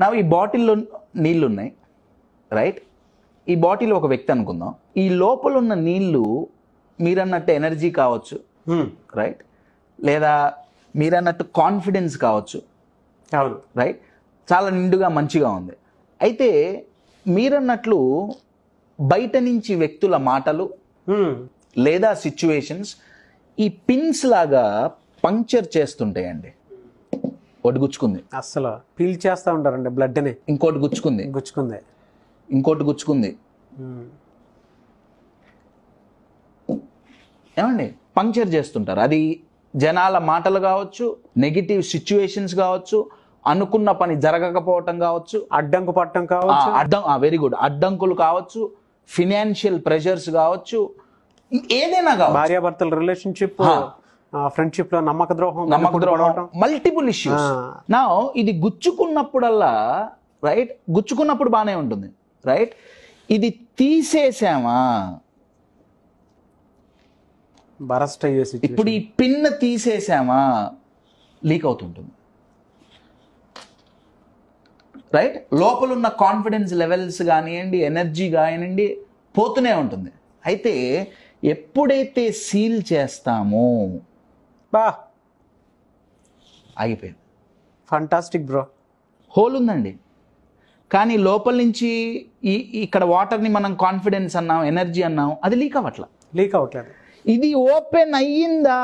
నా ఈ బాటిల్లో నీళ్ళు ఉన్నాయి రైట్ ఈ బాటిల్ ఒక వ్యక్తి అనుకుందాం. ఈ లోపల ఉన్న నీళ్ళు మీరన్నట్టు ఎనర్జీ కావచ్చు రైట్ లేదా మీరన్నట్టు కాన్ఫిడెన్స్ కావచ్చు అవును. రైట్ చాలా నిండుగా మంచిగా ఉంది. అయితే మీరన్నట్లు బయట నుంచి వ్యక్తుల మాటలు ఉమ్, లేదా సిచ్యువేషన్స్ ఈ పిన్స్ లాగా పంక్చర్ చేస్తుంటాయండి. ఒకటి గుచ్చుకుంది. అస్సలు. పీల్ చేస్తూ ఉంటారండి బ్లడ్ని. ఇంకోటి గుచ్చుకుంది. గుచ్చుకుంది. ఇంకోటి గుచ్చుకుంది. ఏమండి? పంక్చర్ చేస్తుంటారు. అది జనాల మాటలు కావచ్చు నెగిటివ్ సిచ్యువేషన్స్ కావచ్చు అనుకున్న పని జరగకపోవటం కావచ్చు. అడ్డంకు పట్టడం కావచ్చు. అడ్డం వెరీ గుడ్. అడ్డంకులు కావచ్చు ఫినాన్షియల్ ప్రెషర్స్ కావచ్చు ఏదైనా కావచ్చు. భార్యాభర్తల రిలేషన్షిప్ ఫ్రెండ్షిప్లో నమ్మక ద్రోహం నమ్మక పడవటం. Multiple issues. నా ఇది గుచ్చుకున్నప్పుడల్లా రైట్ గుచ్చుకున్నప్పుడు బాగానే ఉంటుంది రైట్ ఇది తీసేసామా? బరస్ట్ అయ్యే situation. ఇప్పుడు ఈ పిన్ తీసేసామా? లీక్ అవుతుంటుంది. రైట్ లోపల ఉన్న కాన్ఫిడెన్స్ లెవెల్స్ కానివ్వండి ఎనర్జీ కానివ్వండి పోతూనే ఉంటుంది. అయితే ఎప్పుడైతే సీల్ చేస్తామో బా. ఆగిపోయింది. ఫంటాస్టిక్ బ్రో హోల్ ఉందండి. కానీ లోపల నుంచి ఈ ఇక్కడ వాటర్ని మనం కాన్ఫిడెన్స్ అన్నాం ఎనర్జీ అన్నాం అది లీక్ అవ్వట్ల. లీక్ అవ్వట్లేదు. ఇది ఓపెన్ అయ్యిందా?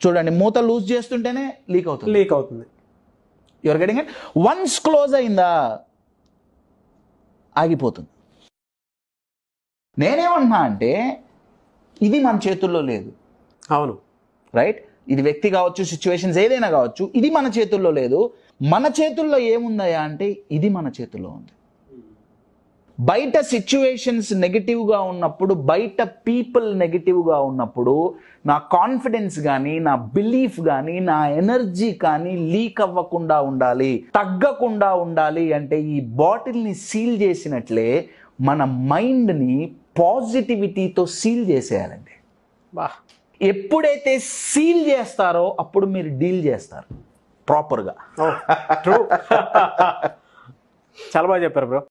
చూడండి మూత లూజ్ చేస్తుంటేనే లీక్ అవుతుంది. లీక్ అవుతుంది. Your getting it once close అయిందా? ఆగిపోతుంది. నేనేమంటున్నా అంటే ఇది మన చేతుల్లో లేదు. అవును. రైట్ ఇది వ్యక్తి కావచ్చు సిచ్యువేషన్స్ ఏదైనా కావచ్చు ఇది మన చేతుల్లో లేదు. మన చేతుల్లో ఏముందయా అంటే ఇది మన చేతుల్లో ఉంది. బయట సిచ్యువేషన్స్ నెగిటివ్గా ఉన్నప్పుడు బయట పీపుల్ నెగిటివ్గా ఉన్నప్పుడు నా కాన్ఫిడెన్స్ కానీ నా బిలీఫ్ కానీ నా ఎనర్జీ కానీ లీక్ అవ్వకుండా ఉండాలి. తగ్గకుండా ఉండాలి అంటే ఈ బాటిల్ని సీల్ చేసినట్లే మన మైండ్ని పాజిటివిటీతో సీల్ చేసేయాలండి. బా. ఎప్పుడైతే సీల్ చేస్తారో అప్పుడు మీరు డీల్ చేస్తారు. ప్రాపర్గా. ట్రూ. చాలా బాగా చెప్పారు బ్రో.